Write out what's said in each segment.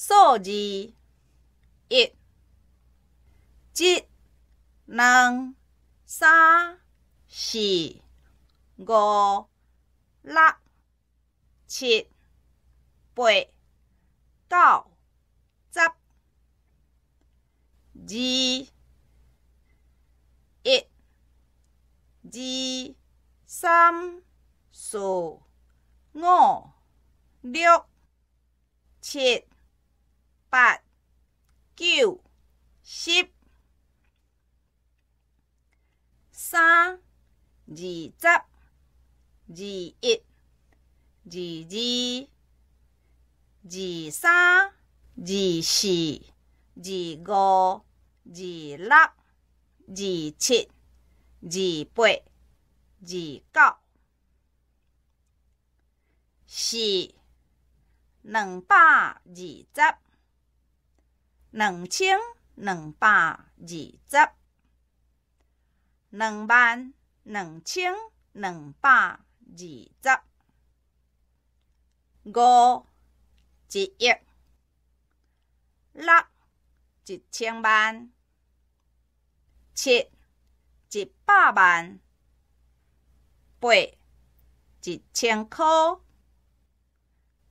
数字：一、一、两、三、四、五、六、七、八、九、十。二、一、二、三、四、五、六、七、八、九、十。三、二十、二一、二二、二三、二四、二五。二六、二七、二八、二九、四、两百二十、两千两百二十、两万两千两百二十、五、一。亿、六、一千万。七一百万，八一千块，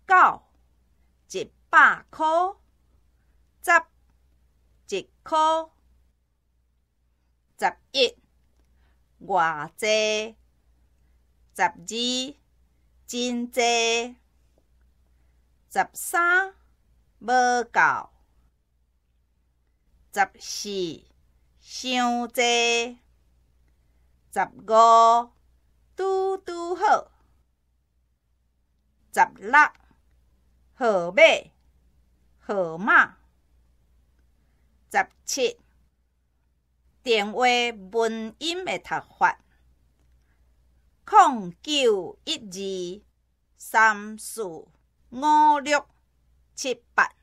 九一百块，一块，十一偌济，十二真济，十三无够，十四。伤济，十五拄拄好，十六号码号码，十七电话文音的读法，零九一二三四五六七八。